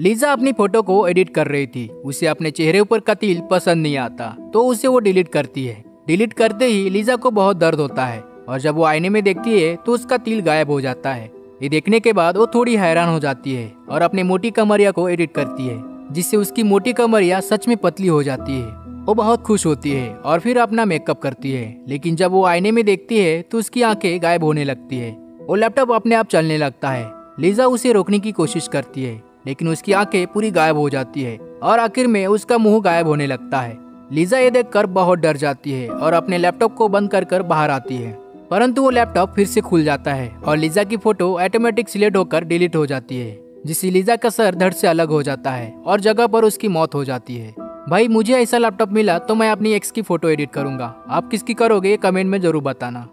Lisa अपनी photo को edit कर रही थी। उसे अपने चेहरे ऊपर का तिल पसंद नहीं आता तो उसे वो डिलीट करती है। डिलीट करते ही लीजा को बहुत दर्द होता है, और जब वो आईने में देखती है तो उसका तिल गायब हो जाता है। ये देखने के बाद वो थोड़ी हैरान हो जाती है, और अपनी मोटी कमरिया को एडिट करती है, जिससे उसकी मोटी कमरिया सच में पतली हो जाती है। वो बहुत खुश होती है, और फिर अपना मेकअप करती है। लेकिन जब वो आईने में देखती है तो उसकी आँखें गायब होने लगती है। वो लैपटॉप अपने आप चलने लगता है। लीजा उसे रोकने की कोशिश करती है। लेकिन उसकी आँखें पूरी गायब हो जाती है और आखिर में उसका मुँह गायब होने लगता है। लीजा ये देखकर बहुत डर जाती है और अपने लैपटॉप को बंद कर कर बाहर आती है। परंतु वो लैपटॉप फिर से खुल जाता है और लीजा की फ़ोटो ऑटोमेटिक सिलेक्ट होकर डिलीट हो जाती है, जिससे लीजा का सर धड़ से अलग हो जाता है और जगह पर उसकी मौत हो जाती है। भाई, मुझे ऐसा लैपटॉप मिला तो मैं अपनी एक्स की फ़ोटो एडिट करूँगा। आप किसकी करोगे कमेंट में ज़रूर बताना।